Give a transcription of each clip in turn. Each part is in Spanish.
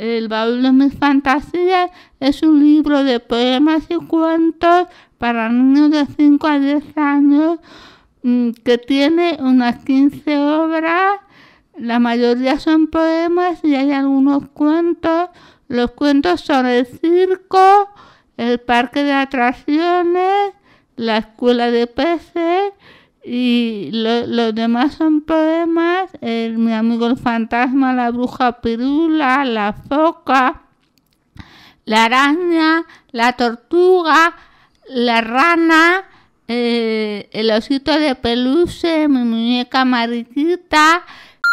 El baúl de mis fantasías es un libro de poemas y cuentos para niños de 5 a 10 años mm, que tiene unas 15 obras. La mayoría son poemas y hay algunos cuentos. Los cuentos son el circo, el parque de atracciones, la escuela de peces y los demás son poemas, mi amigo el fantasma, la bruja pirula, la foca, la araña, la tortuga, la rana, eh, el osito de peluche, mi muñeca mariquita.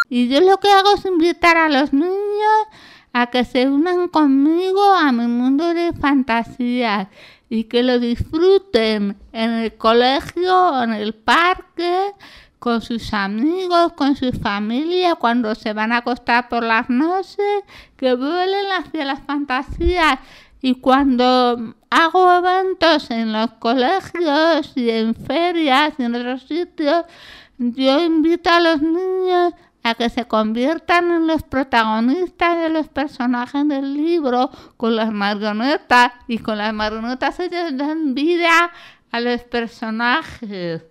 Y yo lo que hago es invitar a los niños a que se unan conmigo a mi mundo de fantasías y que lo disfruten en el colegio, en el parque, con sus amigos, con su familia, cuando se van a acostar por las noches, que vuelen hacia las fantasías. Y cuando hago eventos en los colegios y en ferias y en otros sitios, yo invito a los niños que se conviertan en los protagonistas de los personajes del libro con las marionetas y con las marionetas ellos dan vida a los personajes.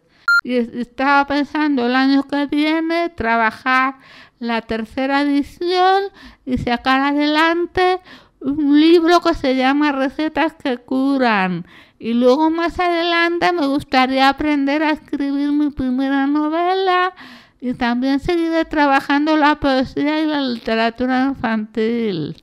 Y estaba pensando el año que viene trabajar la tercera edición y sacar adelante un libro que se llama Recetas que curan. Y luego más adelante me gustaría aprender a escribir mi primera novela y también seguiré trabajando la poesía y la literatura infantil.